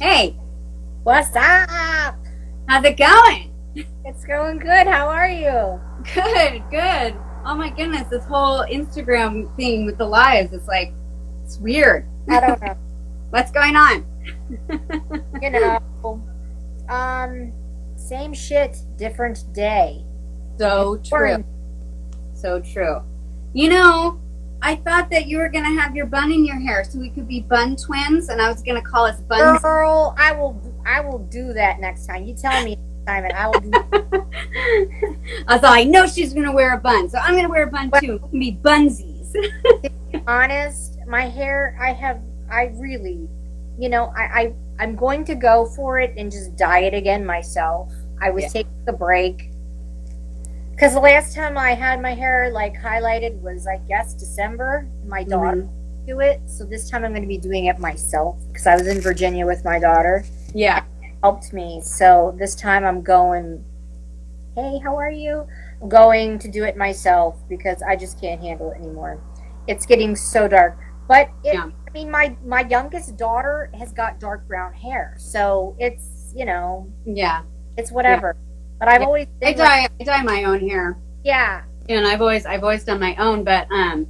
Hey, What's up? how's it going? It's going good. How are you? Good, good. Oh my goodness, this whole Instagram thing with the lives, it's like, it's weird. I don't know. What's going on? you know, um, same shit, different day. So true. So true. You know, I thought that you were going to have your bun in your hair so we could be bun twins, and I was going to call us buns. Girl, I will. I will do that next time. You tell me next time, and I will do. I thought, I know she's going to wear a bun, so I'm going to wear a bun too. We can be bunsies. honest, my hair. I have. I really, you know, I, I I'm going to go for it and just dye it again myself. I was Yeah. taking a break because the last time I had my hair like highlighted was, I guess, December. My mm-hmm. daughter do it, so this time I'm going to be doing it myself because I was in Virginia with my daughter. yeah. Helped me, so this time I'm going. Hey, how are you? I'm going to do it myself because I just can't handle it anymore. It's getting so dark. But it, Yeah. I mean, my my youngest daughter has got dark brown hair, so it's you know Yeah. it's whatever. But I've Yeah. always I been like, dye, I dye my own hair. yeah, and I've always I've always done my own, but um,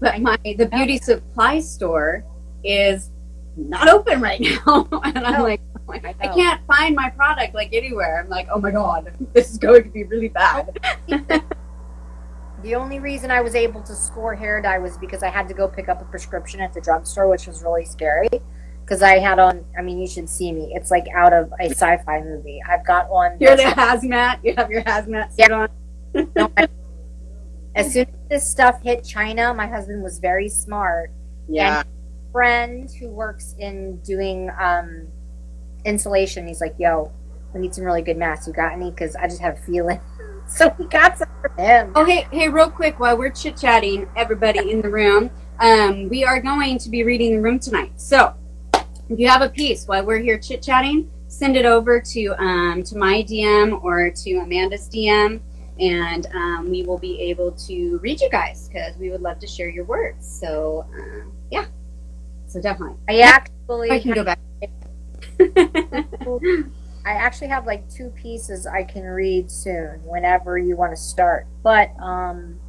but my the beauty supply store is not open right now, and I'm Oh, like, I I can't find my product like anywhere. I'm like, oh my god, this is going to be really bad. The only reason I was able to score hair dye was because I had to go pick up a prescription at the drugstore, which was really scary. Because I had on, I mean, you should see me. It's like out of a sci-fi movie. I've got on. You're the hazmat. You have your hazmat suit on. as soon as this stuff hit China, my husband was very smart. Yeah. Friend who works in doing um, insulation, he's like, "Yo, we need some really good masks. You got any? Because I just have a feeling." so we got some for him. Oh, hey, hey, real quick, while we're chit chatting, everybody in the room, um, we are going to be reading the room tonight. So, if you have a piece while we're here chit chatting, send it over to um, to my DM or to Amanda's DM, and um, we will be able to read you guys because we would love to share your words. So, uh, yeah, so definitely, I actually, I can go back. I actually have like two pieces I can read soon, whenever you want to start. But um,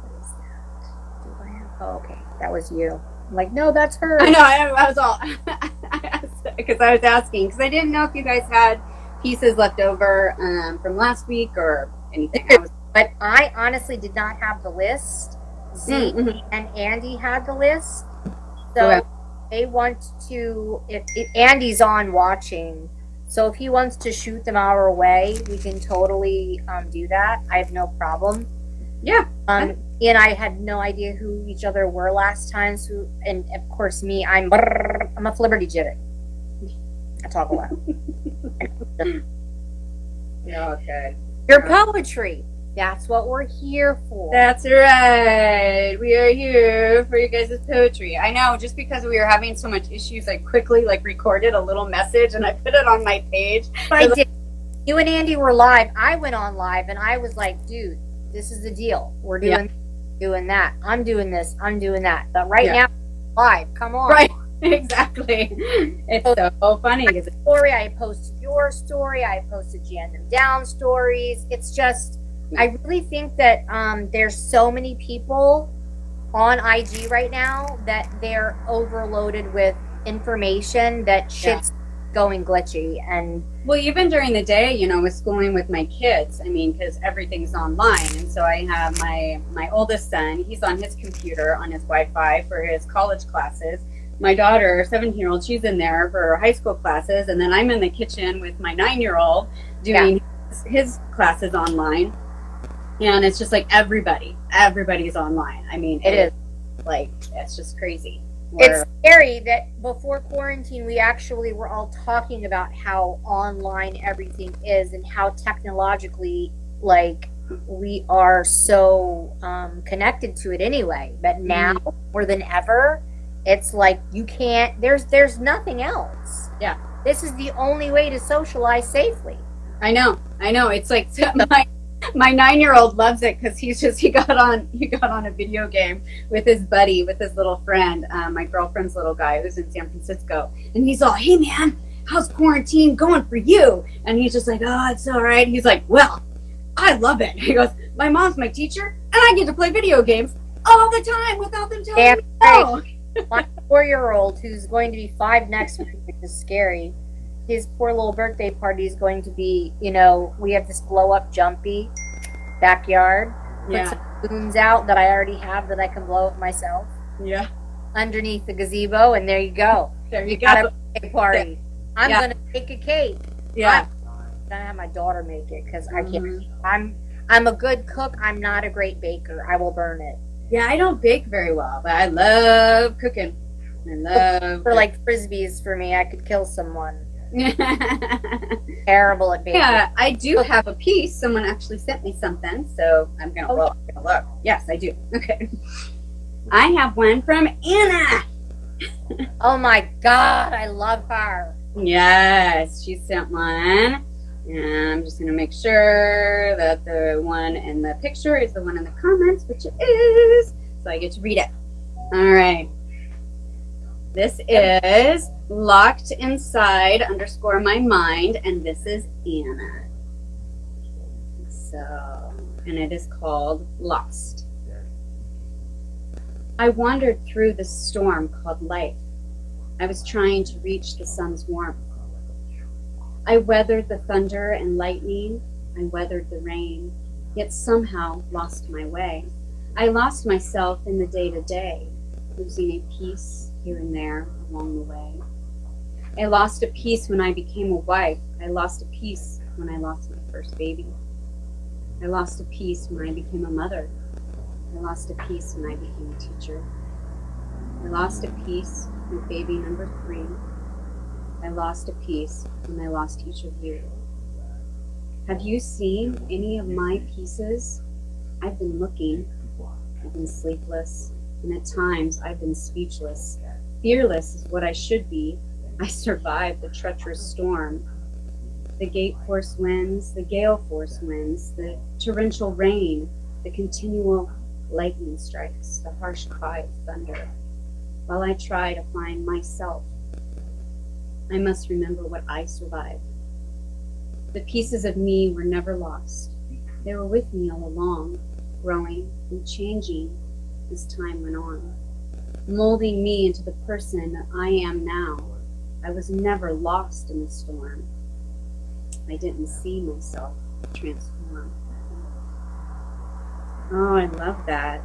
what is that? Do I have? Oh, okay, that was you. I'm like, no, that's her. I know. I, I was all because I was asking because I didn't know if you guys had pieces left over um, from last week or anything. I was, But I honestly did not have the list. Zee Mhm. and Andy had the list, so Okay. they want to. If, if Andy's on watching, so if he wants to shoot them our way, we can totally um, do that. I have no problem. yeah, Um, he and I had no idea who each other were last time. So, and of course, me, I'm I'm a flibberty jitty. I talk a lot. yeah, okay. Your poetry. That's what we're here for. That's right. We are here for you guys' poetry. I know, just because we were having so much issues, I quickly like recorded a little message and I put it on my page. I did. You and Andy were live. I went on live, and I was like, "Dude, this is the deal. We're doing, doing that. I'm doing this. I'm doing that. But right Yeah. now, live. Come on. Right. exactly. It's so funny because story. I posted your story. I posted them down stories. It's just, I really think that um, there's so many people on IG right now that they're overloaded with information that Yeah. Going glitchy. And Well, even during the day, you know, with schooling with my kids, I mean, because everything's online, and so I have my my oldest son. He's on his computer on his Wi-Fi for his college classes. My daughter, seventeen year old, she's in there for her high school classes, and then I'm in the kitchen with my nine year old doing his, his classes online. And it's just like everybody, everybody's online. I mean, It is like it's just crazy. It's scary that before quarantine, we actually were all talking about how online everything is and how technologically, like, we are so um, connected to it anyway. But now, more than ever, it's like you can't. There's there's nothing else. Yeah. This is the only way to socialize safely. I know, I know. It's like my my nine-year-old loves it because he's just he got on he got on a video game with his buddy with his little friend um, my girlfriend's little guy who's in san francisco. And he's all hey man how's quarantine going for you? And he's just like oh it's all right. He's like well i love it. He goes my mom's my teacher and i get to play video games all the time without them telling me no. My four year old, who's going to be five next week, which is scary, his poor little birthday party is going to be, you know, we have this blow up jumpy backyard. Put yeah some balloons out that I already have that I can blow up myself yeah underneath the gazebo, and there you go. there you Got go a birthday party. I'm Yeah. gonna make a cake. yeah I'm gonna have my daughter make it because I can't. Mhm. I'm I'm a good cook. I'm not a great baker. I will burn it. yeah i don't bake very well but i love cooking i love For like frisbees, for me, I could kill someone. Terrible at baking. Yeah, I do have a piece. Someone actually sent me something so i'm gonna Oh. look I'm gonna look. Yes i do. Okay. I have one from anna. Oh my god, I love her. yes she sent one. And i'm just gonna make sure that the one in the picture is the one in the comments which it is. So i get to read it. All right this is locked inside underscore my mind and this is anna. So and it is called lost. I wandered through the storm called life. I was trying to reach the sun's warmth. I weathered the thunder and lightning. I weathered the rain yet somehow lost my way. I lost myself in the day to day losing a piece here and there along the way. I lost a piece when I became a wife. I lost a piece when I lost my first baby. I lost a piece when I became a mother. I lost a piece when I became a teacher. I lost a piece with baby number three. I lost a piece when I lost each of you. Have you seen any of my pieces? I've been looking. I've been sleepless, and at times I've been speechless. Fearless is what I should be. I survived the treacherous storm. The gate force winds, the gale force winds, the torrential rain, the continual lightning strikes, the harsh cry of thunder. While I try to find myself, I must remember what I survived. The pieces of me were never lost. They were with me all along, growing and changing as time went on molding me into the person that I am now. I was never lost in the storm. I didn't see myself transform. Oh, I love that.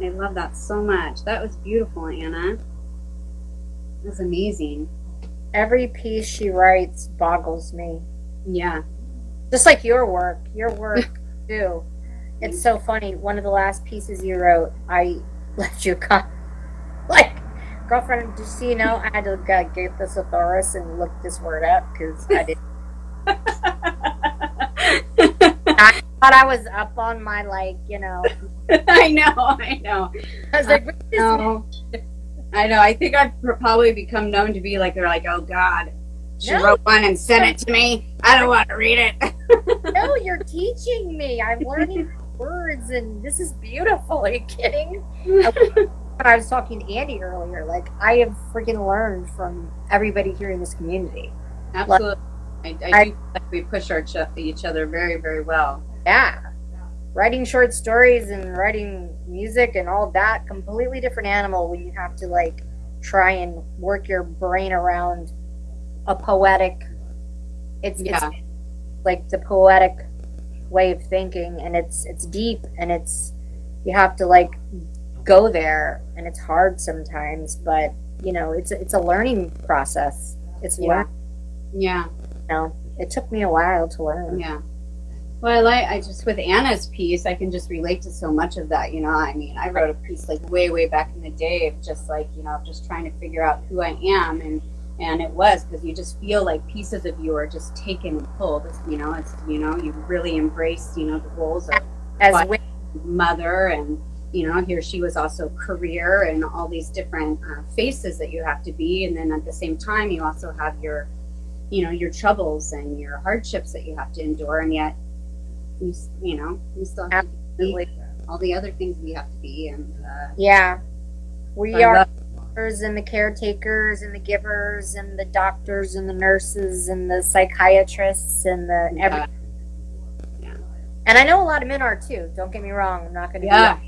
I love that so much. That was beautiful, Anna. That's amazing. Every piece she writes boggles me. Yeah. Just like your work. Your work too. It's so funny. One of the last pieces you wrote, I left you a copy. Girlfriend, so you know, I had to uh, get the thesaurus and look this word up because I didn't. I thought I was up on my like, you know. I know, I know. I was like, what is this? No. I know. I think I've probably become known to be like, they're like, oh God, she No. wrote one and sent it to me. I don't want to read it. No, you're teaching me. I'm learning words, and this is beautiful. Are you kidding? I was talking to Andy earlier, like I have freaking learned from everybody here in this community. Absolutely. I, I, I- do like we push our ch- each other very, very well. Yeah. Writing short stories and writing music and all that, completely different animal when you have to like try and work your brain around a poetic it's, Yeah. it's like the poetic way of thinking and it's it's deep and it's you have to like go there and it's hard sometimes but you know it's it's a learning process it's Yeah. learn Yeah. you know it took me a while to learn Yeah. Well, I like, I just, with Anna's piece, I can just relate to so much of that, you know. I mean, I wrote a piece like way, way back in the day of just like, you know, just trying to figure out who I am. And, and it was because you just feel like pieces of you are just taken and pulled. It's, you know, it's, you know, you really embrace, you know, the roles of as But- wi- mother and you know here she was also career and all these different uh, faces that you have to be and then at the same time you also have your you know your troubles and your hardships that you have to endure and yet we, s- you know, we still have to be all the other things we have to be, and uh, Yeah. We are and the caretakers and the givers and the doctors and the nurses and the psychiatrists and the every uh, yeah. and I know a lot of men are too. Don't get me wrong. I'm not going to yeah.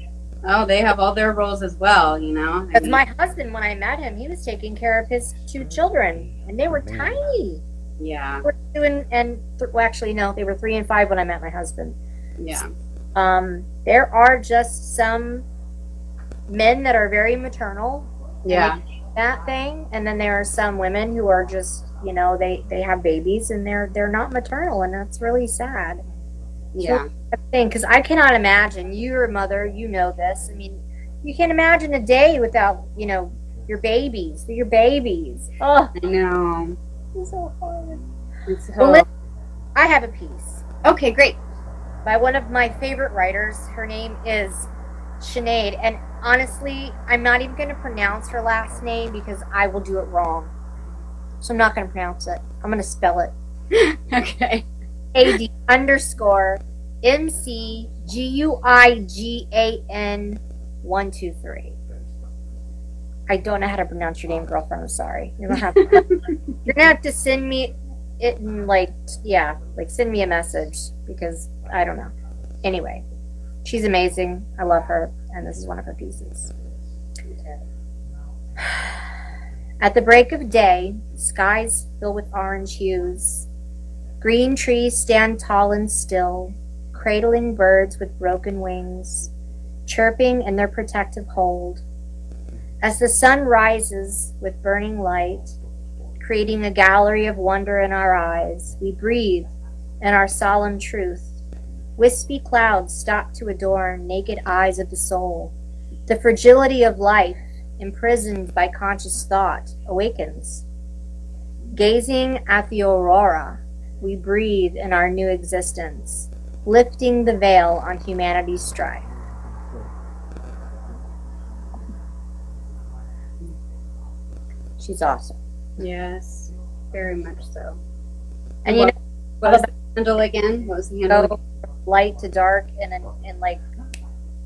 Oh, they have all their roles as well, you know. I Because my husband, when I met him, he was taking care of his two children, and they were tiny. yeah, They were two and, and th- well, actually, no, they were three and five when I met my husband. yeah, Um, there are just some men that are very maternal, yeah, that thing, and then there are some women who are just, you know, they they have babies and they're they're not maternal, and that's really sad. Yeah. thing because I cannot imagine you're a mother, you know this. I mean, you can't imagine a day without you know your babies, your babies. Oh, I know. it's so hard. It's so, I have a piece okay, great. by one of my favorite writers. Her name is Sinead, and honestly, I'm not even going to pronounce her last name because I will do it wrong. So I'm not going to pronounce it. I'm going to spell it. Okay. A D underscore M C G U I G A N one two three. I don't know how to pronounce your name, girlfriend. I'm sorry. You're gonna have to, you're gonna have to send me it in like yeah, like send me a message because I don't know. Anyway, she's amazing. I love her, and this is one of her pieces. At the break of day, skies fill with orange hues. Green trees stand tall and still, cradling birds with broken wings, chirping in their protective hold. As the sun rises with burning light, creating a gallery of wonder in our eyes, we breathe in our solemn truth. Wispy clouds stop to adorn naked eyes of the soul. The fragility of life, imprisoned by conscious thought, awakens. Gazing at the aurora, we breathe in our new existence, lifting the veil on humanity's strife. She's awesome. Yes, very much so. And you know, What was the handle again? What was the handle? go light to dark and and, and like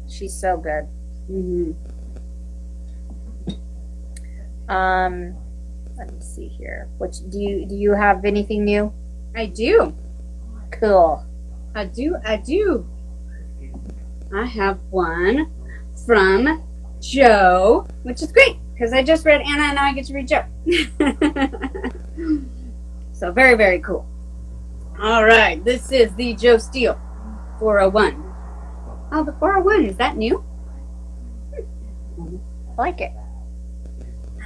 she's so good. hmm Um let me see here. Which do you do you have anything new? I do. Cool. I do. I do. I have one from Joe, which is great because I just read Anna and now I get to read Joe. so very, very cool. All right, this is the Joe Steele 401. Oh, the 401 is that new? Hmm. I like it.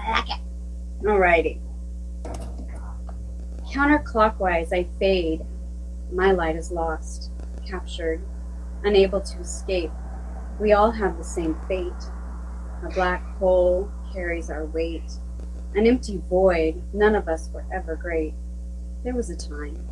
I like it. Alrighty. Counterclockwise, I fade. My light is lost, captured, unable to escape. We all have the same fate. A black hole carries our weight. An empty void, none of us were ever great. There was a time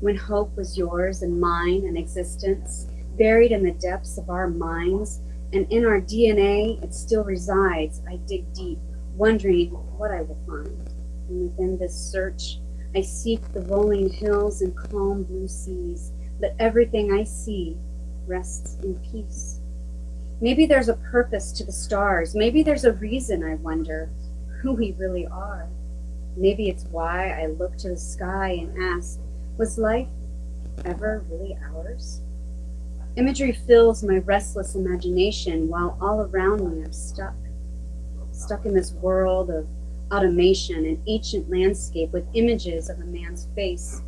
when hope was yours and mine and existence, buried in the depths of our minds, and in our DNA it still resides. I dig deep, wondering what I will find. And within this search, I seek the rolling hills and calm blue seas, that everything I see rests in peace. Maybe there's a purpose to the stars. Maybe there's a reason I wonder who we really are. Maybe it's why I look to the sky and ask, was life ever really ours? Imagery fills my restless imagination while all around me I'm stuck. Stuck in this world of automation an ancient landscape with images of a man's face.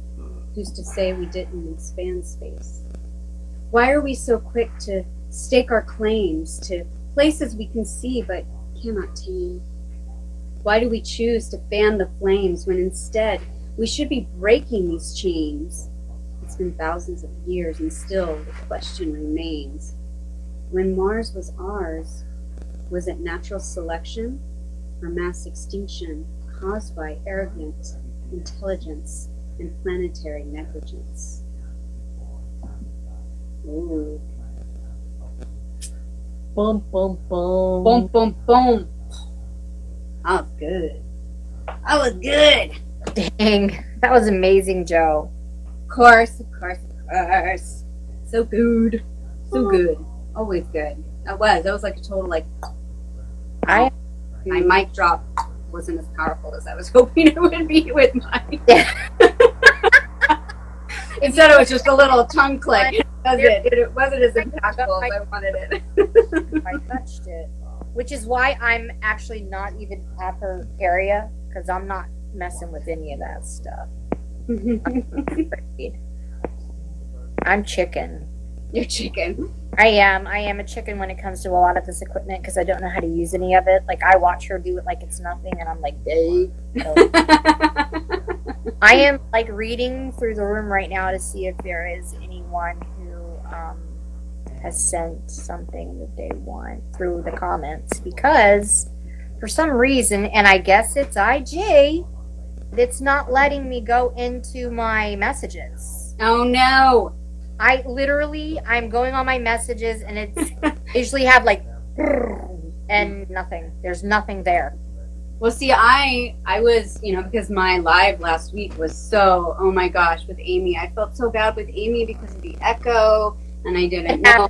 Who's to say we didn't expand space? Why are we so quick to stake our claims to places we can see but cannot tame? Why do we choose to fan the flames when instead we should be breaking these chains? It's been thousands of years and still the question remains. When Mars was ours, was it natural selection or mass extinction caused by arrogant intelligence and planetary negligence? Ooh. Boom, boom, boom. Boom, boom, boom. That was good. That was good. Dang, that was amazing, Joe. Of course, of course, of course. So good. So good. Always good. That was. That was like a total like I my mm-hmm. mic drop wasn't as powerful as I was hoping it would be with mine. Instead it was just a little tongue click. It wasn't, it wasn't as impactful as I wanted it. I touched it, which is why I'm actually not even at her area because I'm not messing with any of that stuff. I'm chicken. Your chicken. I am. I am a chicken when it comes to a lot of this equipment because I don't know how to use any of it. Like I watch her do it like it's nothing, and I'm like, "Dang." I am like reading through the room right now to see if there is anyone who um, has sent something that they want through the comments because for some reason, and I guess it's IG, it's not letting me go into my messages. oh no. I literally, I'm going on my messages, and it's usually have like and nothing. There's nothing there. Well, see, I I was, you know, because my live last week was so, oh my gosh, with Amy. I felt so bad with Amy because of the echo, and I didn't know.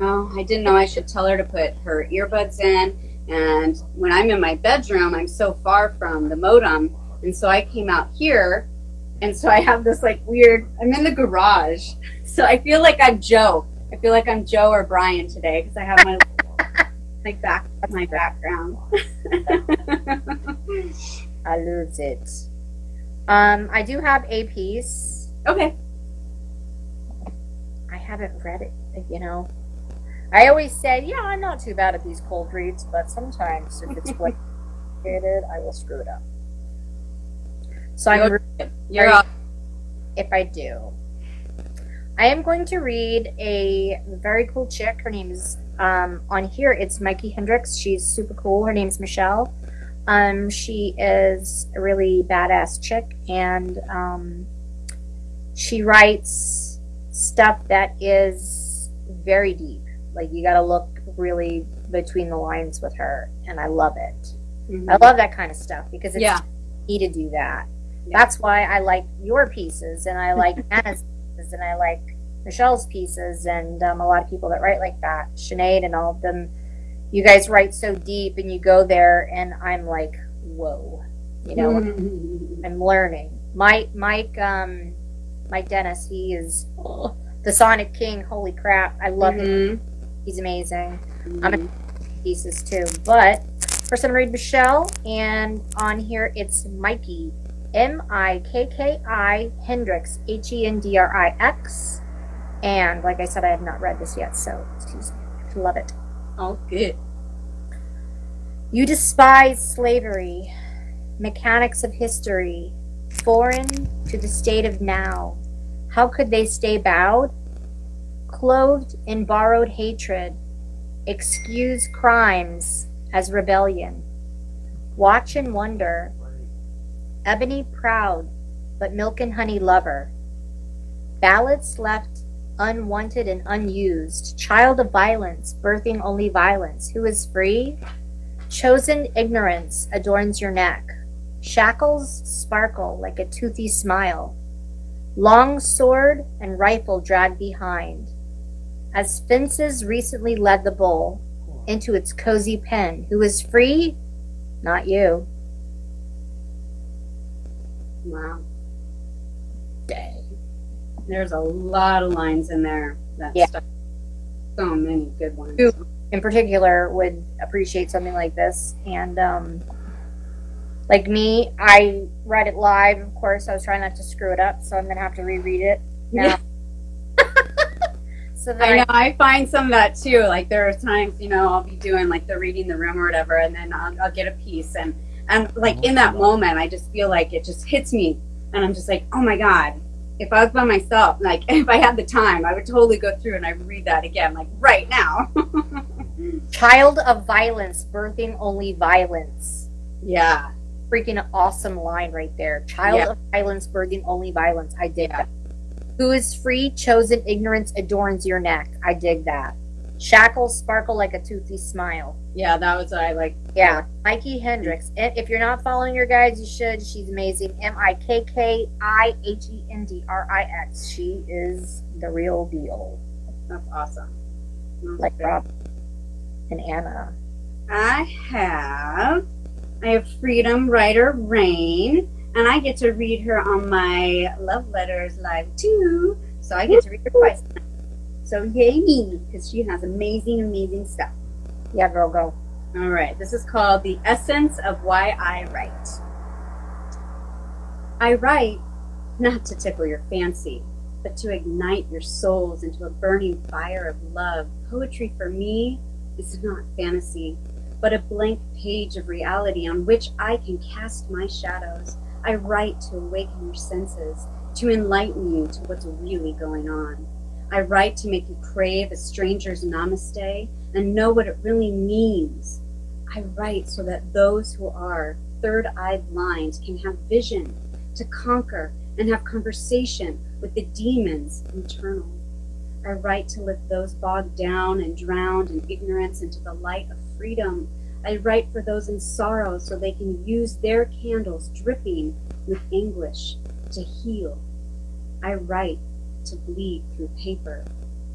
Oh, I didn't know I should tell her to put her earbuds in. And when I'm in my bedroom, I'm so far from the modem, and so I came out here, and so I have this like weird. I'm in the garage, so I feel like I'm Joe. I feel like I'm Joe or Brian today because I have my like back my background. I lose it. Um, I do have a piece. okay. I haven't read it, you know. I always say, yeah, I'm not too bad at these cold reads, but sometimes if it's what I will screw it up. So I'm You're- re- You're Are up. if I do. I am going to read a very cool chick. Her name is um, on here. It's Mikki Hendrix. She's super cool. Her name's Michelle. Um, she is a really badass chick, and um, she writes stuff that is very deep. Like you got to look really between the lines with her, and I love it. Mhm. I love that kind of stuff because it's Yeah. me to do that. That's why I like your pieces and I like Anna's pieces and I like Michelle's pieces and um, a lot of people that write like that. Sinead and all of them. You guys write so deep and you go there and I'm like, whoa. You know, Mhm. I'm learning. Mike, Mike, um, Mike Dennis, he is the Sonic King. Holy crap. I love him. Mhm. He's amazing Mhm. I'm pieces too. But first, I'm gonna read Michelle, and on here it's Mikki, M I K K I Hendrix, H E N D R I X. And like I said, I have not read this yet, so excuse me. I love it. Oh, good. You despise slavery, mechanics of history, foreign to the state of now. How could they stay bowed? Clothed in borrowed hatred, excuse crimes as rebellion. Watch and wonder. Ebony proud, but milk and honey lover. Ballots left unwanted and unused. Child of violence, birthing only violence. Who is free? Chosen ignorance adorns your neck. Shackles sparkle like a toothy smile. Long sword and rifle drag behind. As fences recently led the bull into its cozy pen. Who is free? Not you. Wow. There's a lot of lines in there. That Yeah. stuff. So many good ones. Who- in particular would appreciate something like this and um like me i read it live of course i was trying not to screw it up so i'm gonna have to reread it now so that I I, know. I find some of that too. Like there are times, you know, I'll be doing like the reading the room or whatever, and then I'll, I'll get a piece, and and like in that moment, I just feel like it just hits me, and I'm just like, oh my god. If I was by myself, like if I had the time, I would totally go through and I would read that again, like right now. child of violence birthing only violence yeah. freaking awesome line right there child Yeah. of violence birthing only violence i dig Yeah. that who is free chosen ignorance adorns your neck i dig that shackles sparkle like a toothy smile Yeah, that was what I like. Yeah, Mikki Hendrix. And if you're not following your guides, you should. She's amazing. M I K K I H E N D R I X. She is the real deal. That's awesome. That's like. Rob and Anna. I have I have Freedom Writer Rain, and I get to read her on my Love Letters live too. So I get to read her twice. So yay me, because she has amazing, amazing stuff. Yeah, girl, go. All right, this is called The Essence of Why I Write. I write not to tickle your fancy, but to ignite your souls into a burning fire of love. Poetry for me is not fantasy, but a blank page of reality on which I can cast my shadows. I write to awaken your senses, to enlighten you to what's really going on. I write to make you crave a stranger's namaste and know what it really means. I write so that those who are third eyed blind can have vision to conquer and have conversation with the demons internal. I write to lift those bogged down and drowned in ignorance into the light of freedom. I write for those in sorrow so they can use their candles dripping with anguish to heal. I write to bleed through paper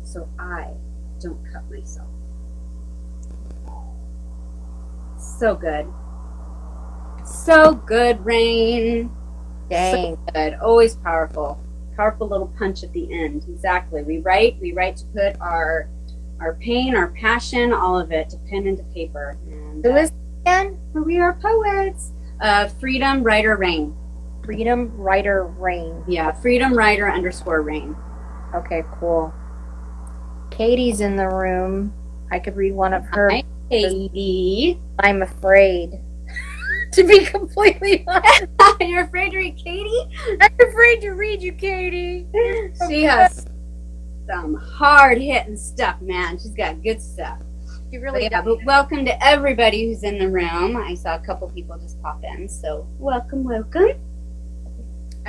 so I don't cut myself. So good. So good, Rain. Dang. So good. Always powerful. Powerful little punch at the end. Exactly. We write. We write to put our our pain, our passion, all of it to pen into paper. And Who uh, is again? we are poets. Uh, Freedom Writer Rain. Freedom Writer Rain. Yeah, Freedom Writer underscore Rain. Okay, cool. Katie's in the room. I could read one of her. Hi, Katie. I'm afraid. to be completely honest, You're afraid to read Katie? I'm afraid to read you, Katie. She has some hard hitting stuff, man. She's got good stuff. You But really yeah, but welcome to everybody who's in the room. I saw a couple people just pop in, so welcome, welcome.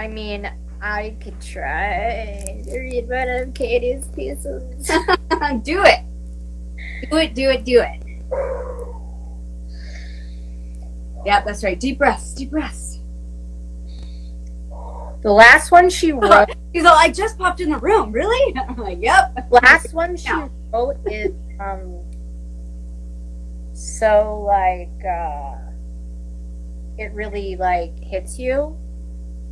I mean, I could try to read one of Katie's pieces. do it. Do it, do it, do it. Yeah, that's right. Deep breaths, deep breaths. the last one she wrote, He's all, I just popped in the room. Really? I'm like, yep. last one she Yeah. wrote is um so like uh it really like hits you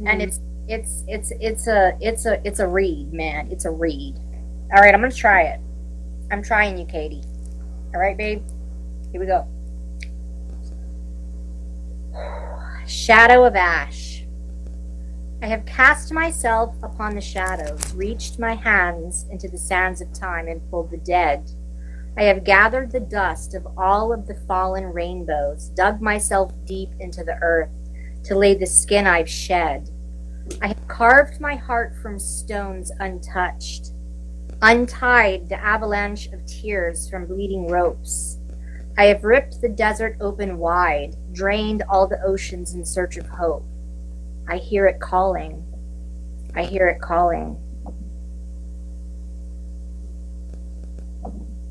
and it's it's it's it's a it's a it's a read man. It's a read. All right i'm gonna try it. I'm trying you katie. All right babe? Here we go. Shadow of ash. I have cast myself upon the shadows reached my hands into the sands of time and pulled the dead. I have gathered the dust of all of the fallen rainbows, dug myself deep into the earth to lay the skin I've shed. I have carved my heart from stones untouched, untied the avalanche of tears from bleeding ropes. I have ripped the desert open wide, drained all the oceans in search of hope. I hear it calling. I hear it calling.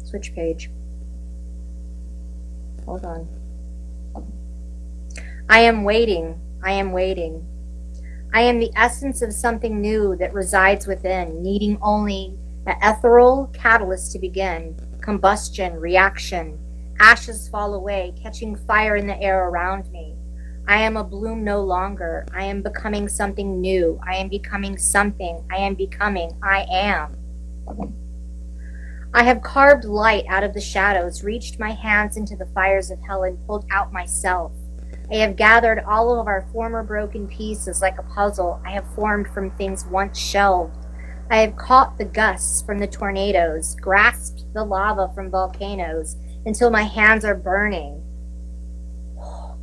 Switch page. Hold on. I am waiting. I am waiting. I am the essence of something new that resides within, needing only an ethereal catalyst to begin. Combustion, reaction. Ashes fall away, catching fire in the air around me. I am a bloom no longer. I am becoming something new. I am becoming something. I am becoming. I am. I have carved light out of the shadows, reached my hands into the fires of hell, and pulled out myself. I have gathered all of our former broken pieces like a puzzle I have formed from things once shelved. I have caught the gusts from the tornadoes, grasped the lava from volcanoes until my hands are burning.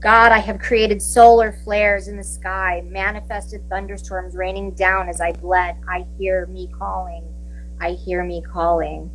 God, I have created solar flares in the sky, manifested thunderstorms raining down as I bled. I hear me calling. I hear me calling.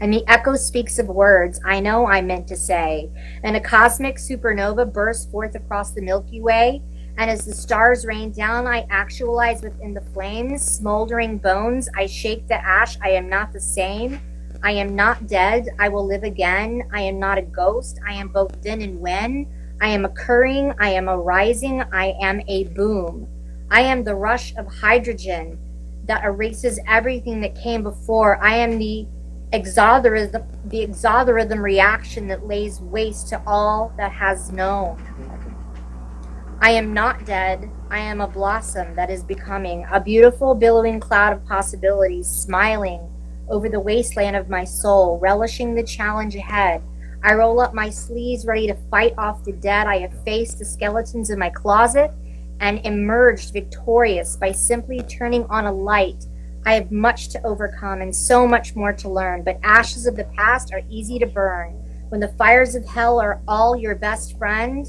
And the echo speaks of words I know I meant to say. And a cosmic supernova bursts forth across the Milky Way. And as the stars rain down, I actualize within the flames, smoldering bones. I shake the ash. I am not the same. I am not dead. I will live again. I am not a ghost. I am both then and when. I am occurring. I am arising. I am a boom. I am the rush of hydrogen that erases everything that came before. I am the exotherism, the exotherism reaction that lays waste to all that has known. I am not dead. I am a blossom that is becoming a beautiful billowing cloud of possibilities, smiling over the wasteland of my soul, relishing the challenge ahead. I roll up my sleeves, ready to fight off the dead. I have faced the skeletons in my closet and emerged victorious by simply turning on a light. I have much to overcome and so much more to learn, but ashes of the past are easy to burn. When the fires of hell are all your best friend,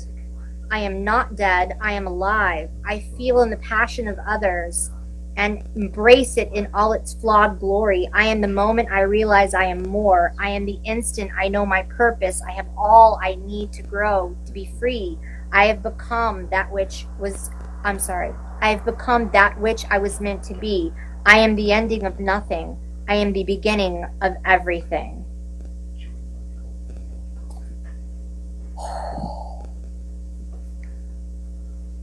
I am not dead, I am alive. I feel in the passion of others and embrace it in all its flawed glory. I am the moment I realize I am more. I am the instant I know my purpose. I have all I need to grow, to be free. I have become that which was, I'm sorry, I have become that which I was meant to be. I am the ending of nothing. I am the beginning of everything.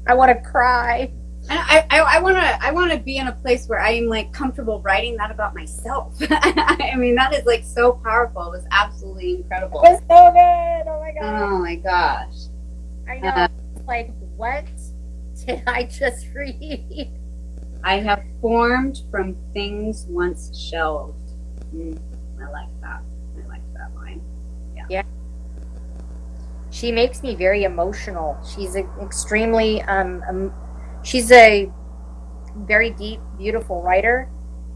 I want to cry. And I, I, I want to I want to be in a place where I am like comfortable writing that about myself. I mean, that is like so powerful. It was absolutely incredible. It's so good. Oh my god. Oh my gosh. I know. Uh, like, what did I just read? I have formed from things once shelved. Mm, I like that. I like that line. Yeah. She makes me very emotional. She's a, extremely um, um she's a very deep, beautiful writer,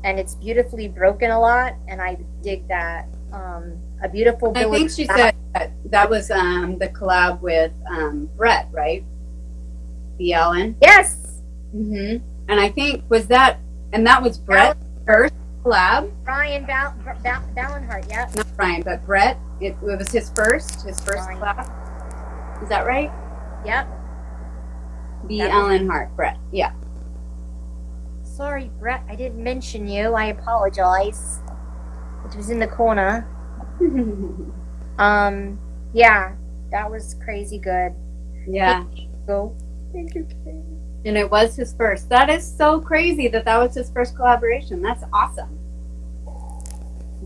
and it's beautifully broken a lot, and I dig that. Um, a beautiful. I think she said that, that was um, the collab with um, Brett, right? The Ellen. Yes. Mm-hmm. And I think was that, and that was Brett first collab. Brian Val- Val- Valenhart. Yeah. Not Brian, but Brett. It, it was his first, his first Brian. collab. Is that right? Yep. B. That Hart, Brett. Yeah. Sorry, Brett. I didn't mention you. I apologize. It was in the corner. Um. Yeah. That was crazy good. yeah. Go. Thank you, Kate. And it was his first. That is so crazy that that was his first collaboration. That's awesome.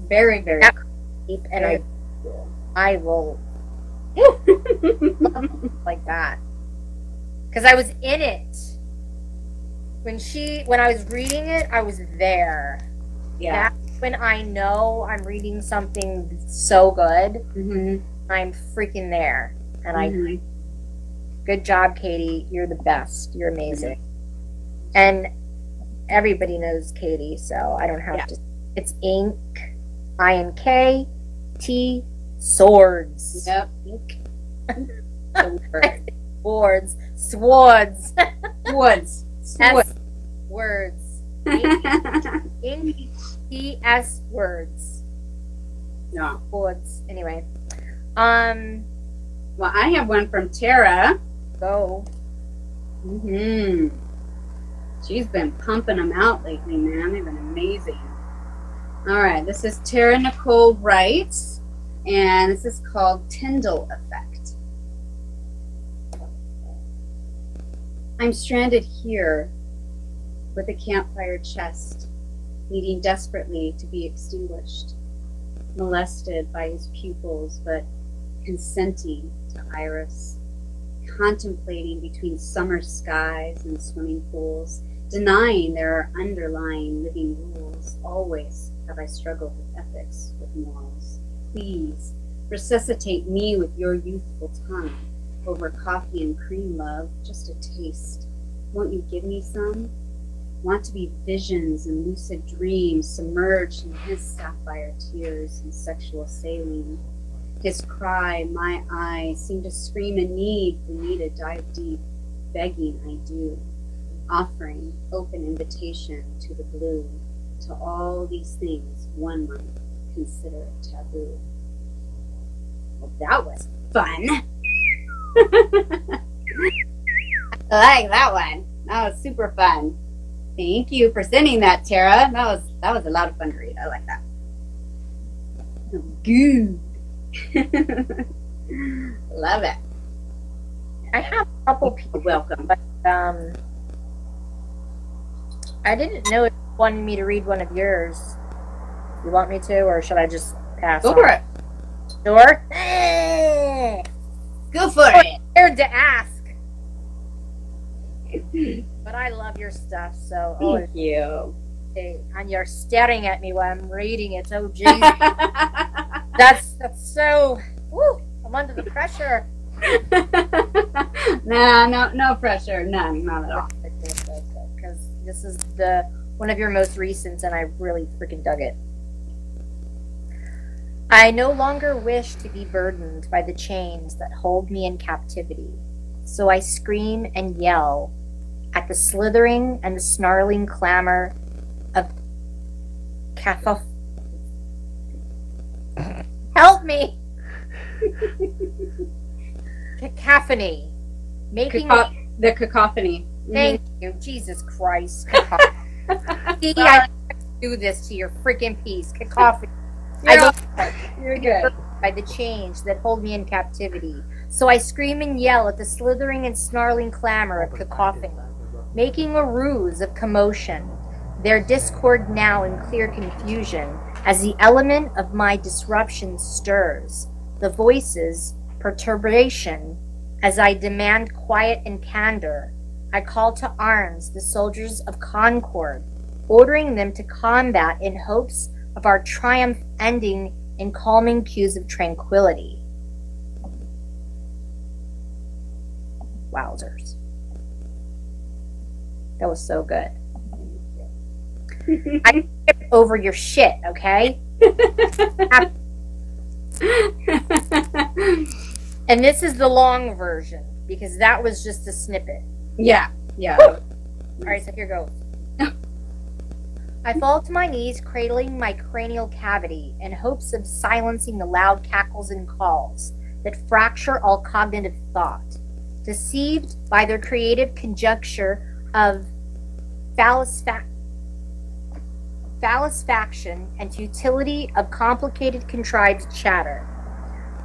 Very, very Yeah. And I. I will like that because I was in it when she when I was reading it. I was there. yeah. That's when I know I'm reading something so good. hmm I'm freaking there, and I Mhm. Good job, Katie. You're the best. You're amazing, and everybody knows Katie, so I don't have Yeah. to. It's ink, I N K, T, swords. Yep. Ink, swords, swords, Woods. Woods. Words. Ink, ink, T, S words. no. Swords. Anyway, um, Well, I have one from Tara. Go. hmm She's been pumping them out lately, man. They've been amazing. All right, this is Tara Nicole Wright, and this is called Tyndall Effect. I'm stranded here with a campfire chest, needing desperately to be extinguished, molested by his pupils, but consenting to Iris contemplating between summer skies and swimming pools, denying there are underlying living rules. Always have I struggled with ethics, with morals. Please resuscitate me with your youthful tongue over coffee and cream, love, just a taste. Won't you give me some? Want to be visions and lucid dreams submerged in his sapphire tears and sexual saline. His cry, my eyes, seem to scream a need for me to dive deep, begging I do, offering open invitation to the blue, to all these things one might consider taboo. Well, that was fun. I like that one. That was super fun. Thank you for sending that, Tara. That was that was a lot of fun to read. I like that. Good. Love it. I have a couple people. Welcome. But um, I didn't know it wanted me to read one of yours. You want me to, or should I just pass? Go on? for it. Sure. Go for it. Scared to ask. But I love your stuff, so Thank you. And you're staring at me while I'm reading it. Oh, geez, that's that's so. Woo, I'm under the pressure. nah, no, no pressure. None, not at all. Because this is the one of your most recent, and I really freaking dug it. I no longer wish to be burdened by the chains that hold me in captivity, so I scream and yell at the slithering and the snarling clamor catho. Help me! Cacophony. Making Caco- the cacophony. Mm-hmm. Thank you, Jesus Christ. See, I do this to your freaking piece. Cacophony. You're, don't you're good. by the chains that hold me in captivity. So I scream and yell at the slithering and snarling clamor of cacophony, making a ruse of commotion. Their discord now in clear confusion, as the element of my disruption stirs. The voices, perturbation, as I demand quiet and candor. I call to arms the soldiers of concord, ordering them to combat in hopes of our triumph ending in calming cues of tranquility. Wowzers. That was so good. I skip over your shit, okay? And this is the long version because that was just a snippet. yeah, yeah. All right, so here goes. I fall to my knees, cradling my cranial cavity in hopes of silencing the loud cackles and calls that fracture all cognitive thought. Deceived by their creative conjecture of phallusfa- phallusfaction and futility of complicated contrived chatter.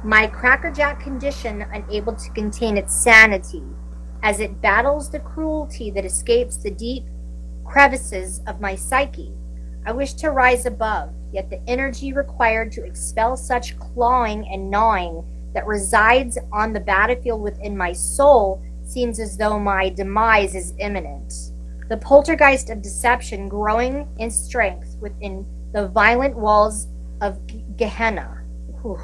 My crackerjack condition unable to contain its sanity as it battles the cruelty that escapes the deep crevices of my psyche. I wish to rise above, yet the energy required to expel such clawing and gnawing that resides on the battlefield within my soul seems as though my demise is imminent. The poltergeist of deception growing in strength within the violent walls of Gehenna. Whew.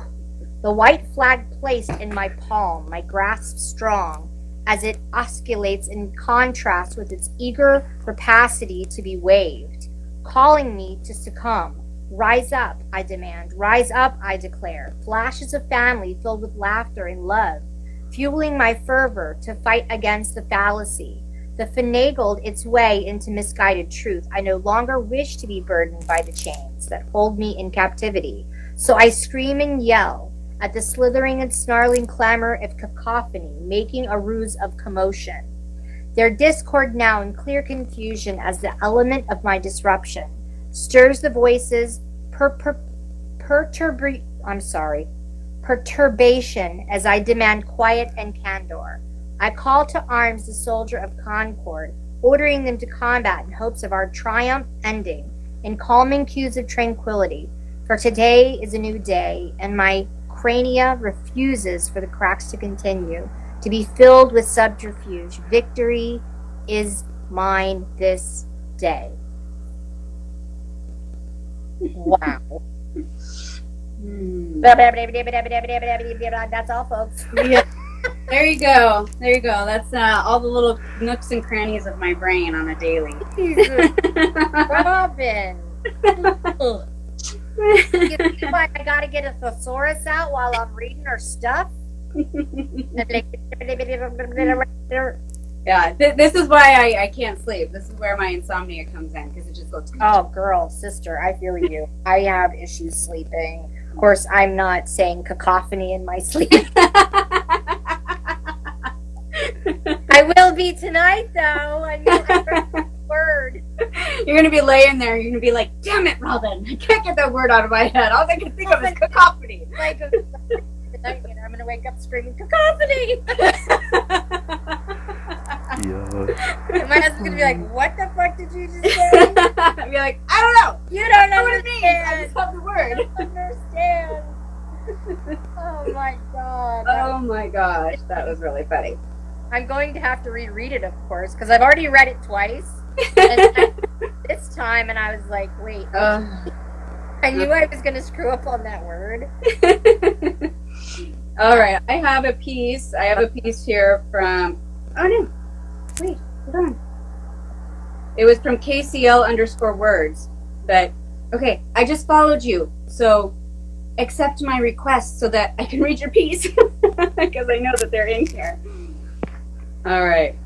The white flag placed in my palm, my grasp strong, as it oscillates in contrast with its eager rapacity to be waved, calling me to succumb. Rise up, I demand. Rise up, I declare. Flashes of family filled with laughter and love, fueling my fervor to fight against the fallacy that finagled its way into misguided truth. I no longer wish to be burdened by the chains that hold me in captivity. So I scream and yell at the slithering and snarling clamor of cacophony, making a ruse of commotion. Their discord now in clear confusion as the element of my disruption stirs the voices per, per, perturb I'm sorry perturbation as I demand quiet and candor. I call to arms the soldier of concord, ordering them to combat in hopes of our triumph ending in calming cues of tranquility. For today is a new day, and my crania refuses for the cracks to continue, to be filled with subterfuge. Victory is mine this day. Wow. That's all, folks. Yeah. There you go. There you go. That's uh, all the little nooks and crannies of my brain on a daily. Robin. You know why I gotta get a thesaurus out while I'm reading her stuff? yeah, th- this is why I, I can't sleep. This is where my insomnia comes in because it just goes. Oh, girl, sister, I feel you. I have issues sleeping. Of course, I'm not saying cacophony in my sleep. I will be tonight, though. I know I word. You're gonna be laying there. You're gonna be like, "Damn it, Robin! I can't get that word out of my head. All I can think of is cacophony." Like, tonight, I'm gonna wake up screaming cacophony. Yeah. Am My husband's gonna be like, "What the fuck did you just say? I'd be like, I don't know. You don't don't know what it means. I just have the word. don't understand." Oh my god. Oh my gosh, that was really funny. I'm going to have to reread it, of course, because I've already read it twice. And this time, and I was like, "Wait, Ugh. I knew I was gonna screw up on that word." All right, I have a piece. I have a piece here from. Oh no, wait, hold on. It was from KCL underscore words, but okay, I just followed you, so accept my request so that I can read your piece because I know that they're in here. All right.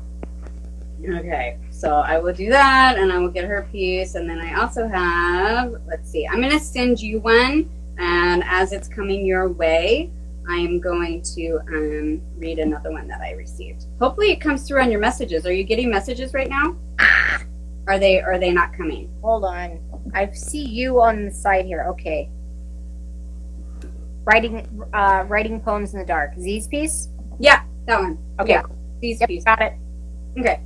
Okay, so I will do that, and I will get her piece, and then I also have. Let's see. I'm gonna send you one, and as it's coming your way. I am going to um, read another one that I received. Hopefully, it comes through on your messages. Are you getting messages right now? Are they? Are they not coming? Hold on. I see you on the side here. Okay. Writing, uh, writing poems in the dark. Zee's piece. Yeah, that one. Okay. Yeah, these Yep, pieces. got it. Okay.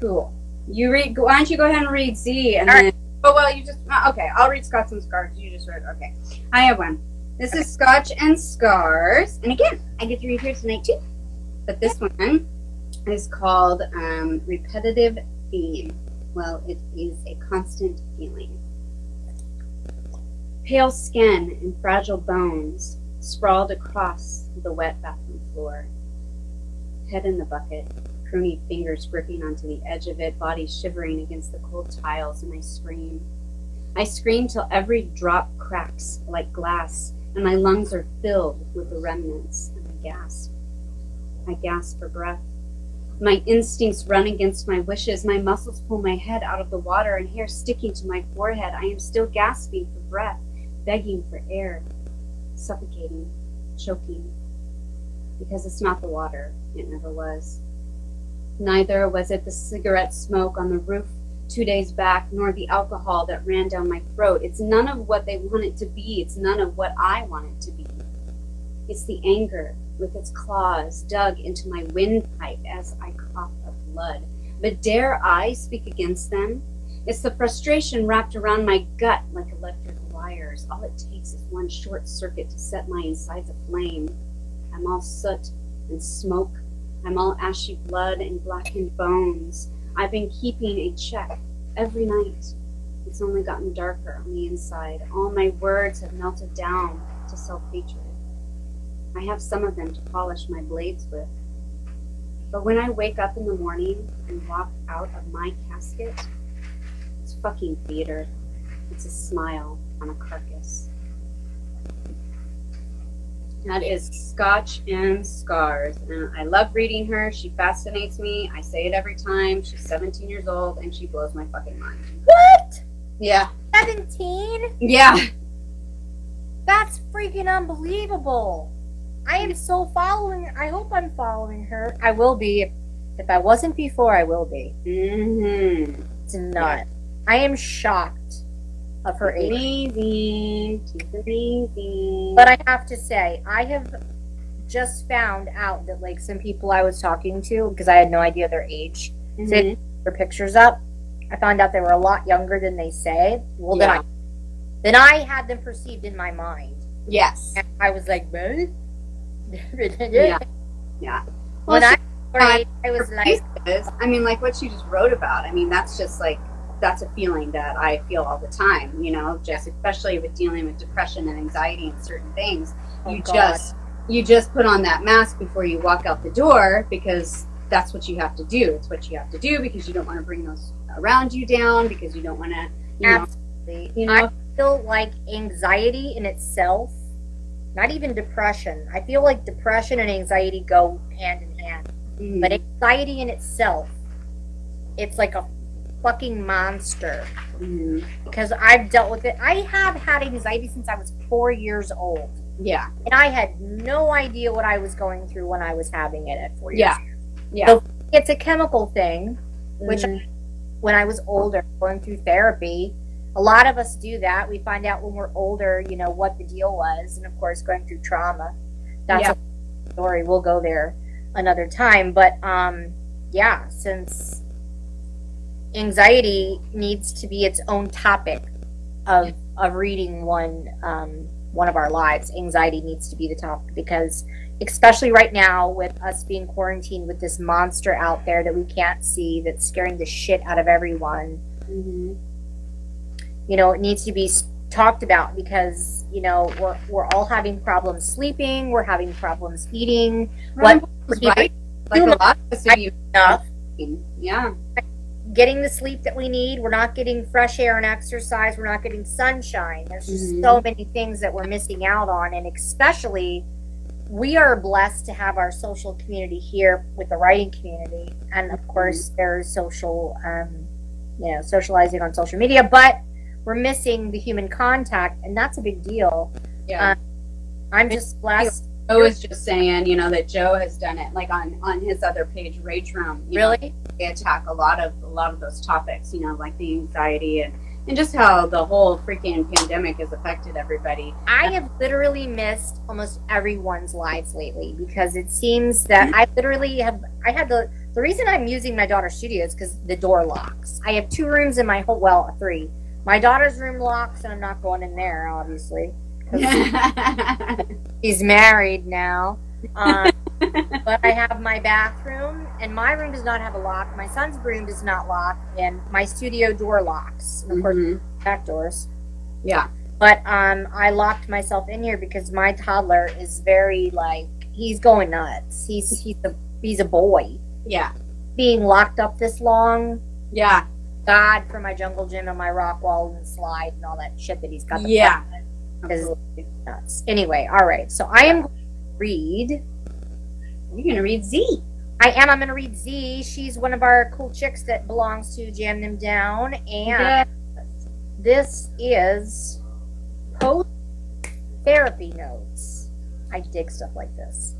Cool. You read. Why don't you go ahead and read Zee and All then? Oh well, you just uh, okay. I'll read Scotch and Scars. You just read. Okay. I have one. This is Scotch and Scars, and again, I get to read here tonight too. But this one is called um, repetitive theme. Well, it is a constant feeling. Pale skin and fragile bones sprawled across the wet bathroom floor. Head in the bucket, pruny fingers gripping onto the edge of it, body shivering against the cold tiles, and I scream. I scream till every drop cracks like glass, and my lungs are filled with the remnants, and I gasp. I gasp for breath. My instincts run against my wishes. My muscles pull my head out of the water and hair sticking to my forehead. I am still gasping for breath, begging for air, suffocating, choking. Because it's not the water, it never was. Neither was it the cigarette smoke on the roof two days back, nor the alcohol that ran down my throat. It's none of what they want it to be. It's none of what I want it to be. It's the anger with its claws dug into my windpipe as I cough up blood. But dare I speak against them? It's the frustration wrapped around my gut like electric wires. All it takes is one short circuit to set my insides aflame. I'm all soot and smoke. I'm all ashy blood and blackened bones. I've been keeping a check every night. It's only gotten darker on the inside. All my words have melted down to self hatred. I have some of them to polish my blades with. But when I wake up in the morning and walk out of my casket, it's fucking theater. It's a smile on a carcass. That is Scotch and Scars. And I love reading her. She fascinates me. I say it every time. She's 17 years old and she blows my fucking mind. What? Yeah. 17? Yeah. That's freaking unbelievable. I am so following. I hope I'm following her. I will be. If, if I wasn't before, I will be. Mm-hmm. It's not. I am shocked of her age. Amazing. She's amazing. But I have to say, I have just found out that like some people I was talking to, because I had no idea their age, Mhm. their pictures up. I found out they were a lot younger than they say. Well, Yeah. then I then I had them perceived in my mind. Yes. And I was like, "What?" Yeah. Yeah. When Well, I she- I was like, I mean, like what she just wrote about. I mean, that's just like that's a feeling that I feel all the time. You know, just especially with dealing with depression and anxiety and certain things. oh, you God. just you just put on that mask before you walk out the door because that's what you have to do. It's what you have to do because you don't want to bring those around you down because you don't want to, you know, Absolutely. you I feel like anxiety in itself, not even depression. I feel like depression and anxiety go hand in hand. Mhm. But anxiety in itself, it's like a fucking monster. Mhm. Because I've dealt with it. I have had anxiety since I was four years old. yeah, And I had no idea what I was going through when I was having it at four years Yeah. old. yeah. So it's a chemical thing. which Mhm. when I was older, going through therapy, a lot of us do that. We find out when we're older, you know, what the deal was. And of course, going through trauma. That's Yeah. a story. We'll go there another time. But um, yeah, since anxiety needs to be its own topic of of reading one um, one of our lives. Anxiety needs to be the topic because, especially right now, with us being quarantined with this monster out there that we can't see that's scaring the shit out of everyone. Mm-hmm. You know, it needs to be talked about because you know we're we're all having problems sleeping, we're having problems eating. What, right? Like a lot of us are used enough Yeah. Getting the sleep that we need. We're not getting fresh air and exercise. We're not getting sunshine. There's just Mhm. so many things that we're missing out on. And especially, we are blessed to have our social community here with the writing community. And of course, there's social, um, you know, socializing on social media, but we're missing the human contact. And that's a big deal. Yeah. I'm just blessed. I was just saying, you know, that Joe has done it, like on on his other page, Rage Room. you know, Really? They attack a lot of a lot of those topics, you know, like the anxiety and and just how the whole freaking pandemic has affected everybody. I have literally missed almost everyone's lives lately because it seems that I literally have. I had the the reason I'm using my daughter's studio is because the door locks. I have two rooms in my whole well, three. My daughter's room locks, and I'm not going in there, obviously. She's married now. Um, but I have my bathroom, and my room does not have a lock. My son's room does not lock, and my studio door locks. And of course, Mhm. back doors. Yeah. But um, I locked myself in here because my toddler is very like he's going nuts. He's he's a he's a boy. Yeah. Being locked up this long, Yeah. God for my jungle gym and my rock wall and slide and all that shit that he's got. The Yeah. is nuts. Anyway, all right. So I am read. You're gonna read Zee. I am. I'm going to read Zee. She's one of our cool chicks that belongs to Jam Them Down, and this is post therapy notes. I dig stuff like this.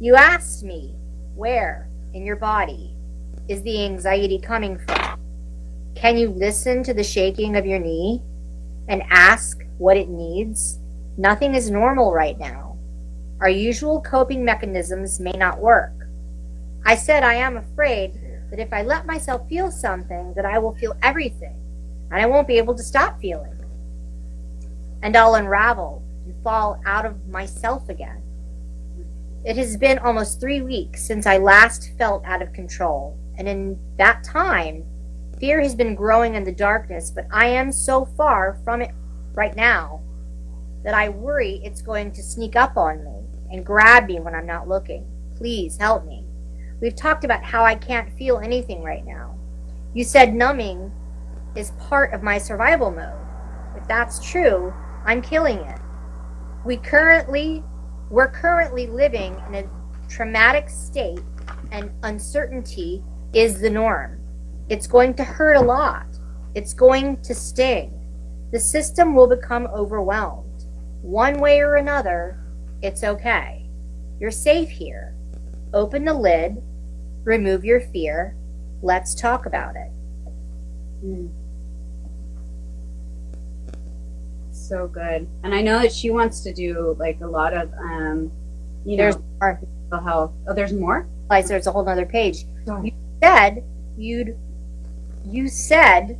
You asked me where in your body is the anxiety coming from? Can you listen to the shaking of your knee and ask what it needs? Nothing is normal right now. Our usual coping mechanisms may not work. I said I am afraid that if I let myself feel something, that I will feel everything, and I won't be able to stop feeling. And I'll unravel and fall out of myself again. It has been almost three weeks since I last felt out of control, and in that time, fear has been growing in the darkness, but I am so far from it right now that I worry it's going to sneak up on me and grab me when I'm not looking. Please help me. We've talked about how I can't feel anything right now. You said numbing is part of my survival mode. If that's true, I'm killing it. We currently we're currently living in a traumatic state and uncertainty is the norm. It's going to hurt a lot. It's going to sting. The system will become overwhelmed. One way or another, it's okay. You're safe here. Open the lid, remove your fear. Let's talk about it. Mm. So good. And I know that she wants to do like a lot of um you know There's more. mental health. Oh, there's more? Like there's a whole other page. Sorry. Said you'd you said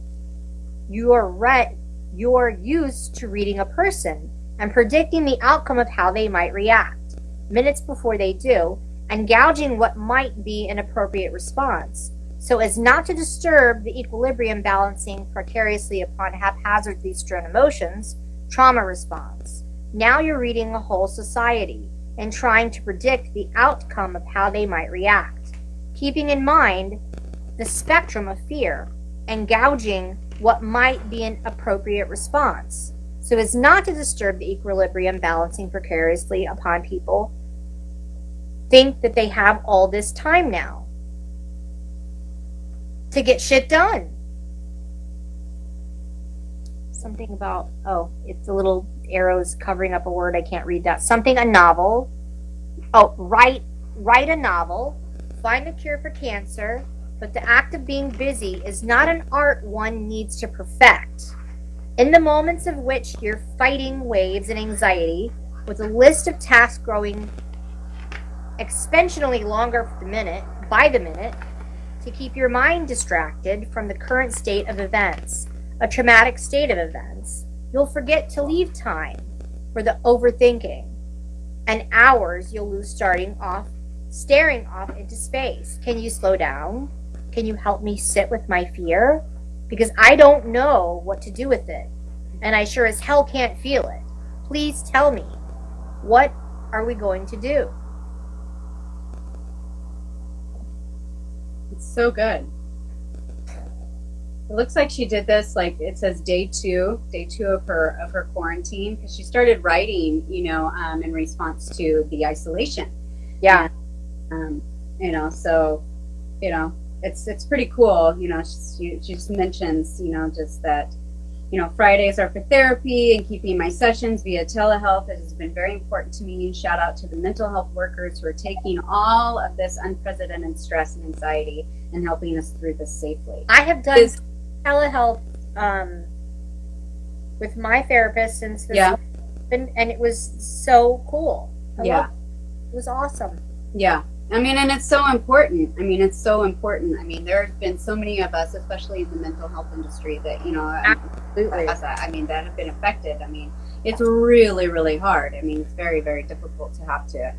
you are read you're used to reading a person and predicting the outcome of how they might react minutes before they do and gouging what might be an appropriate response. So as not to disturb the equilibrium balancing precariously upon haphazardly strewn emotions trauma response now you're reading a whole society and trying to predict the outcome of how they might react keeping in mind the spectrum of fear and gouging what might be an appropriate response so as not to disturb the equilibrium balancing precariously upon people think that they have all this time now to get shit done. Something about oh it's a little arrows covering up a word i can't read that. Something a novel. Oh write write a novel. Find a cure for cancer. But the act of being busy is not an art one needs to perfect. In the moments of which you're fighting waves and anxiety, with a list of tasks growing exponentially longer the minute by the minute to keep your mind distracted from the current state of events, a traumatic state of events. You'll forget to leave time for the overthinking and hours you'll lose starting off staring off into space. Can you slow down? Can you help me sit with my fear? Because I don't know what to do with it. And I sure as hell can't feel it. Please tell me, what are we going to do? It's so good. It looks like she did this like it says day two, day two of her of her quarantine because she started writing, you know, um, in response to the isolation. Yeah. Um, you know, so you know, it's it's pretty cool. You know, she, she just mentions, you know, just that you know, Fridays are for therapy and keeping my sessions via telehealth. It has been very important to me. Shout out to the mental health workers who are taking all of this unprecedented stress and anxiety and helping us through this safely. I have done telehealth um, with my therapist since this Yeah. happened, and it was so cool. I Yeah. it. It was awesome. Yeah. I mean, and it's so important. I mean, it's so important. I mean, there have been so many of us, especially in the mental health industry, that, you know, I- Absolutely. I mean, that have been affected. I mean, it's really, really hard. I mean, it's very, very difficult to have to.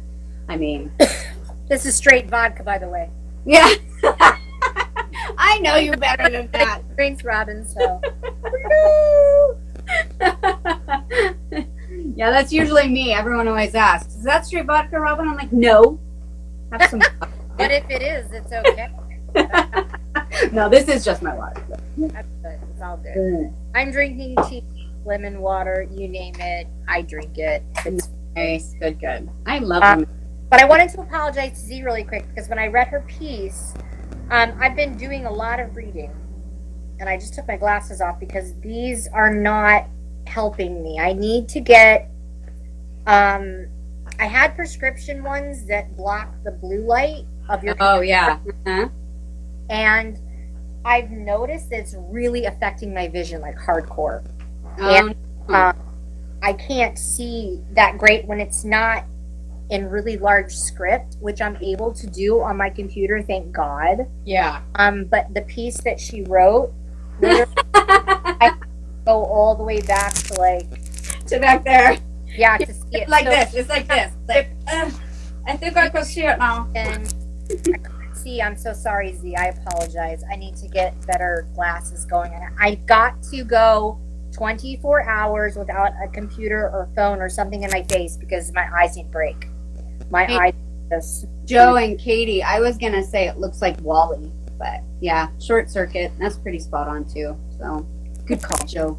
I mean, This is straight vodka, by the way. yeah. I know you better than that. Drinks Robin, so yeah, that's usually me. Everyone always asks, "Is that straight vodka, Robin?" I'm like, "No." Have some. but if it is, it's okay. no, this is just my water. That's good. It's all good. I'm drinking tea, lemon water, you name it. I drink it. It's Nice, good, good. I love Uh, them. But I wanted to apologize to Zee really quick because when I read her piece, um, I've been doing a lot of reading, and I just took my glasses off because these are not helping me. I need to get. Um, I had prescription ones that block the blue light of your, Oh yeah. Huh? and I've noticed it's really affecting my vision like hardcore. Um, Um, I can't see that great when it's not in really large script, which I'm able to do on my computer, thank God. yeah. Um, but the piece that she wrote, literally go all the way back to like, to back there, yeah, to see it like so- this, It's like this. Like, uh, I think I can see it now. And see. I'm so sorry, Zee. I apologize. I need to get better glasses going. I got to go 24 hours without a computer or phone or something in my face because my eyes need break. My Hey. eyes just Joe and Katie, I was gonna say it looks like WALL-E, but yeah, short circuit. That's pretty spot on too. So good call, Joe.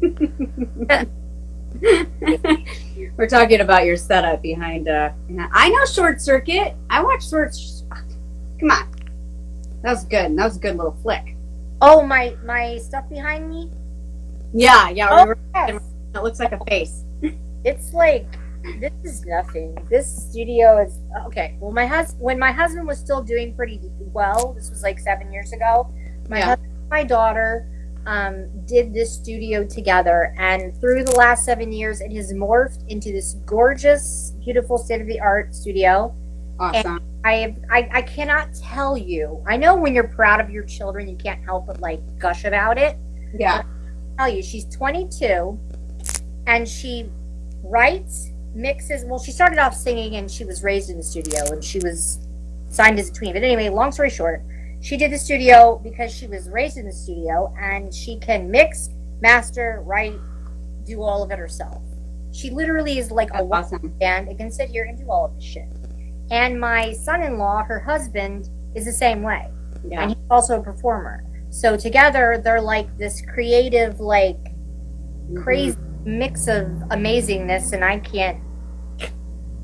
We're talking about your setup behind. Uh, I know short circuit. I watch short. Come on, that was good. That was a good little flick. Oh my my stuff behind me. Yeah, yeah. Oh, we were- yes. It looks like a face. It's like this is nothing. This studio is okay. Well, my husband when my husband was still doing pretty well. This was like seven years ago. My Yeah. husband, my daughter, um, did this studio together, and through the last seven years, it has morphed into this gorgeous, beautiful, state of the art studio. Awesome. I I, I cannot tell you. I know when you're proud of your children, you can't help but like gush about it. Yeah. tell you, she's 22 and she writes, mixes. Well, she started off singing and she was raised in the studio and she was signed as a tween. But anyway, long story short, she did the studio because she was raised in the studio and she can mix, master, write, do all of it herself. She literally is like a That's one awesome. band and can sit here and do all of this shit. And my son in law, her husband, is the same way Yeah. and he's also a performer. So together they're like this creative, like mm-hmm. crazy mix of amazingness, and I can't.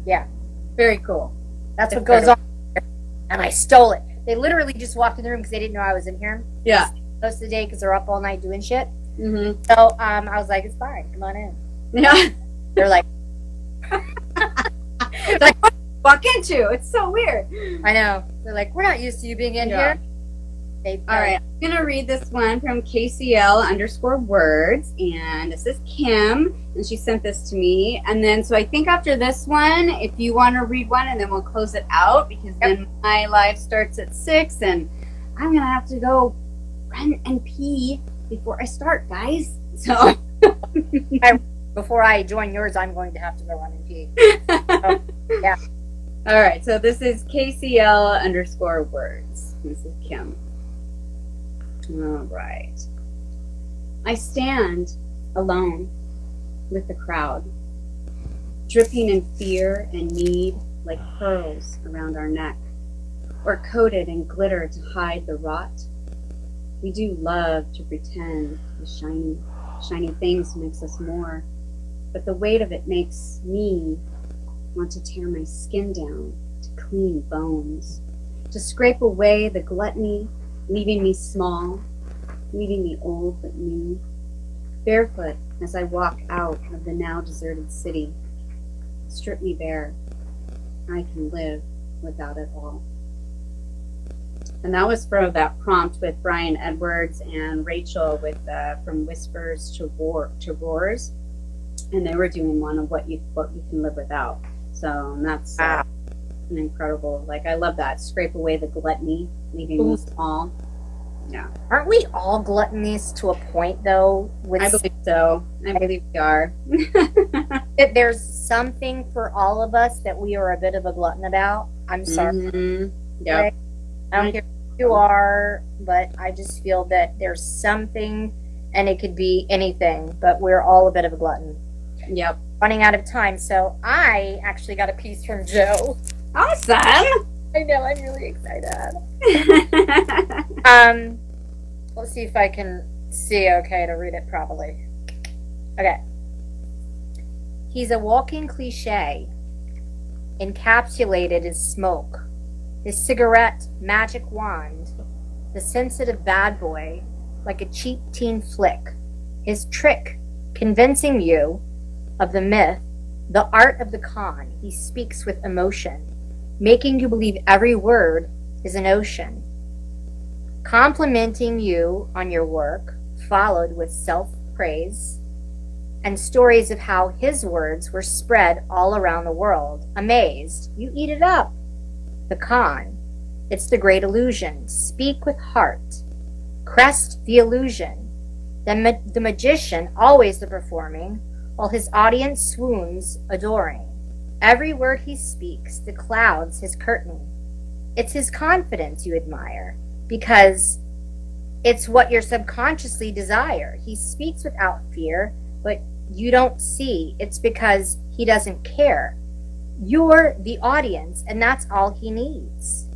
Yeah. Very cool. That's what goes better. on. And I stole it. They literally just walked in the room because they didn't know I was in here Yeah. most of the day because they're up all night doing shit. Mm-hmm. So um, I was like, "It's fine, come on in." Yeah. They're like, Walk into. It's so weird. "I know." They're like, "We're not used to you being in Yeah. here." All right, I'm gonna read this one from KCL underscore words, and this is Kim, and she sent this to me. And then, so I think after this one, if you want to read one, and then we'll close it out because then my live starts at six, and I'm gonna have to go run and pee before I start, guys. So, Before I join yours, I'm going to have to go run and pee. Oh, yeah. All right, so this is KCL underscore words. This is Kim. Right. I stand alone with the crowd, dripping in fear and need like pearls around our neck, or coated in glitter to hide the rot. We do love to pretend the shiny, shiny things makes us more, but the weight of it makes me want to tear my skin down to clean bones, to scrape away the gluttony leaving me small, leaving me old but new, barefoot as I walk out of the now deserted city. Strip me bare. I can live without it all. And that was from that prompt with Brian Edwards and Rachel with uh, from whispers to roar to roars, and they were doing one of what you what you can live without. So that's uh, an incredible. Like I love that. Scrape away the gluttony, leaving me small. Yeah. Aren't we all gluttonous to a point, though? With I believe so. I believe we are. that there's something for all of us that we are a bit of a glutton about. I'm sorry. Mhm. Yeah. Right? I don't care who you are, but I just feel that there's something, and it could be anything, but we're all a bit of a glutton. Yep. Running out of time, so I actually got a piece from Joe. Awesome. I know, I'm really excited. Um, let's see if I can see okay to read it properly. Okay. He's a walking cliche, encapsulated in smoke. His cigarette, magic wand, the sensitive bad boy, like a cheap teen flick. His trick, convincing you of the myth, the art of the con. He speaks with emotion, making you believe every word is an ocean complimenting you on your work, followed with self praise and stories of how his words were spread all around the world. Amazed, you eat it up. The con, it's the great illusion. Speak with heart. Crest the illusion. The, ma- the magician, always the performing, while his audience swoons, adoring. Every word he speaks, the clouds his curtain. It's his confidence you admire because it's what you're subconsciously desire. He speaks without fear, but you don't see. It's because he doesn't care. You're the audience, and that's all he needs.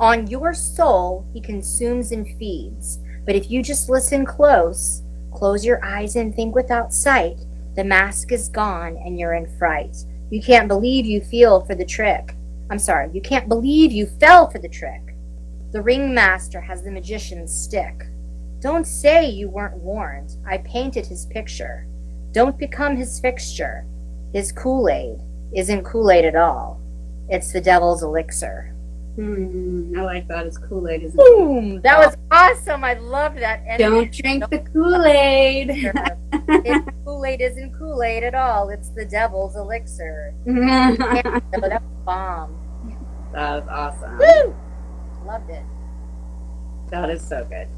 On your soul, he consumes and feeds. But if you just listen close, close your eyes and think without sight, the mask is gone and you're in fright. You can't believe you feel for the trick. I'm sorry, you can't believe you fell for the trick. The ringmaster has the magician's stick. Don't say you weren't warned. I painted his picture. Don't become his fixture. His Kool Aid isn't Kool Aid at all. It's the devil's elixir. Hmm, I like that. It's Kool Aid, isn't it? Boom! That was awesome. I loved that. And Don't drink the Kool Aid. His Kool Aid isn't Kool Aid at all. It's the devil's elixir. that was bomb. that was awesome. Woo! Loved it. That is so good.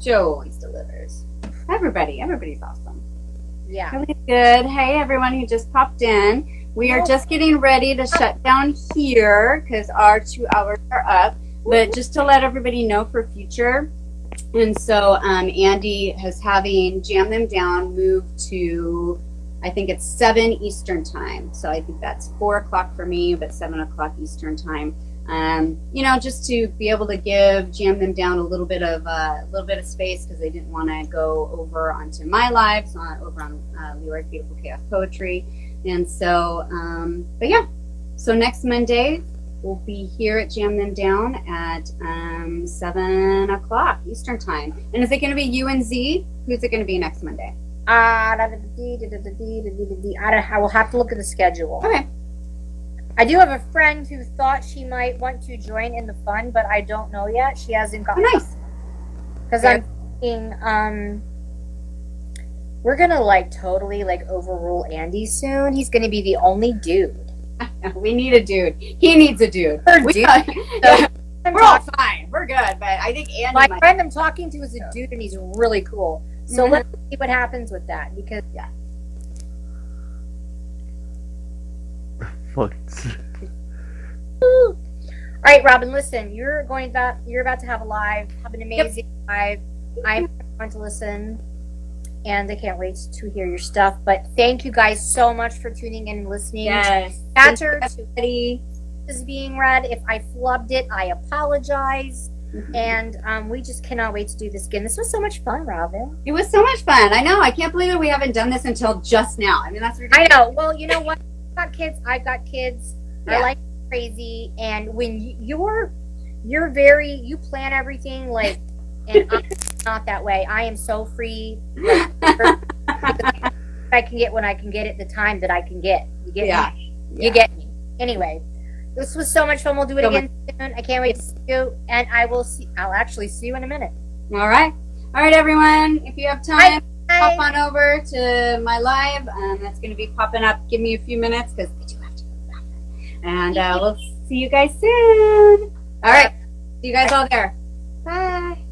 Joe always delivers. Everybody, everybody's awesome. Yeah. Really good. Hey, everyone who just popped in. We are just getting ready to shut down here because our two hours are up. But just to let everybody know for future, and so um, Andy has having Jam Them Down move to, I think it's 7 Eastern Time. So I think that's 4 o'clock for me, but 7 o'clock Eastern Time. Um, you know, just to be able to give Jam Them Down a little bit of uh, a little bit of space because they didn't want to go over onto my lives, on, over on uh, Leoras Beautiful Chaos Poetry. And so, um, but yeah, so next Monday we'll be here at Jam Them Down at um, 7 o'clock Eastern Time. And is it going to be U and Zee? Who's it going to be next Monday? I will have to look at the schedule. Okay. I do have a friend who thought she might want to join in the fun, but I don't know yet. She hasn't Oh, gotten nice. because I'm thinking um we're gonna like totally like overrule Andy soon. He's gonna be the only dude. We need a dude. He needs a dude. Or we, dude. Got, yeah, we're all fine. We're good, but I think Andy my might. friend I'm talking to is a dude and he's really cool. So Mhm. let's see what happens with that because yeah. Fuck. all right, Robin, listen, you're going about you're about to have a live, have an amazing live. I'm going to listen and I can't wait to hear your stuff. But thank you guys so much for tuning in and listening. Yes. Chatter to Everybody. is being read. If I flubbed it, I apologize. Mhm. And um, we just cannot wait to do this again. This was so much fun, Robin. It was so much fun. I know. I can't believe that we haven't done this until just now. I mean, that's I know. Well, you know what? I've got kids. I've got kids. I Yeah. like crazy. And when you- you're, you're very, you plan everything like, and Not that way. I am so free. Like, I can get when I can get it the time that I can get. You get Yeah. me? Yeah. You get me. Anyway, this was so much fun. We'll do it So again soon. I can't wait to see you. And I will see. I'll actually see you in a minute. All right. All right, everyone. If you have time, hop on over to my live. Um, that's going to be popping up. Give me a few minutes because I do have to go to the bathroom. And uh, we'll see you guys soon. All right. See you guys all there. Bye.